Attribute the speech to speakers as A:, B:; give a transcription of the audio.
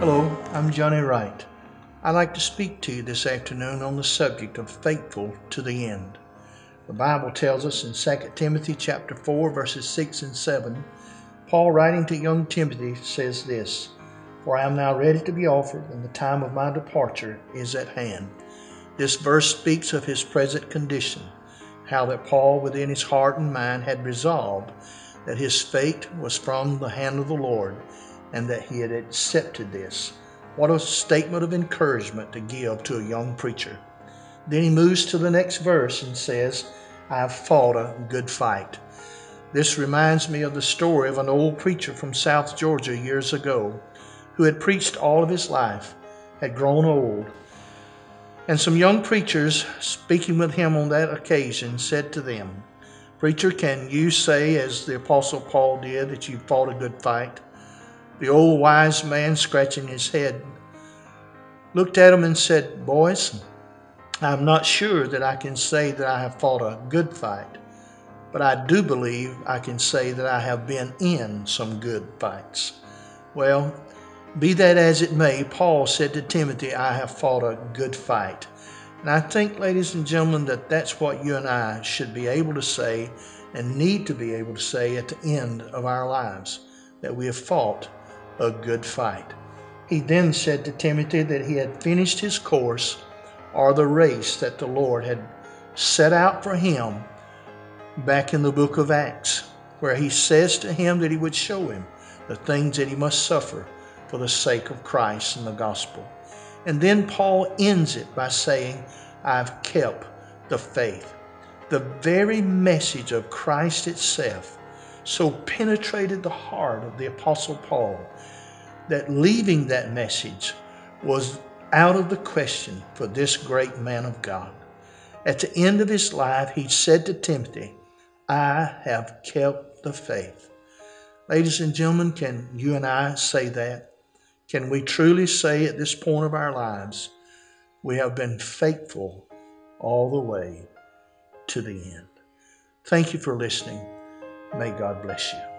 A: Hello, I'm Johnny Wright. I'd like to speak to you this afternoon on the subject of faithful to the end. The Bible tells us in 2 Timothy chapter 4 verses 6 and 7, Paul writing to young Timothy says this, For I am now ready to be offered, and the time of my departure is at hand. This verse speaks of his present condition, how that Paul within his heart and mind had resolved that his fate was from the hand of the Lord and that he had accepted this. What a statement of encouragement to give to a young preacher. Then he moves to the next verse and says, I have fought a good fight. This reminds me of the story of an old preacher from South Georgia years ago who had preached all of his life, had grown old. And some young preachers, speaking with him on that occasion, said to them, Preacher, can you say, as the Apostle Paul did, that you fought a good fight? The old wise man, scratching his head, looked at him and said, Boys, I'm not sure that I can say that I have fought a good fight, but I do believe I can say that I have been in some good fights. Well, be that as it may, Paul said to Timothy, I have fought a good fight. And I think, ladies and gentlemen, that that's what you and I should be able to say and need to be able to say at the end of our lives that we have fought a good fight. He then said to Timothy that he had finished his course or the race that the Lord had set out for him back in the book of Acts, where he says to him that he would show him the things that he must suffer for the sake of Christ and the gospel. And then Paul ends it by saying, I've kept the faith. The very message of Christ itself so penetrated the heart of the Apostle Paul that leaving that message was out of the question for this great man of God. At the end of his life, he said to Timothy, I have kept the faith. Ladies and gentlemen, can you and I say that? Can we truly say at this point of our lives, we have been faithful all the way to the end? Thank you for listening. May God bless you.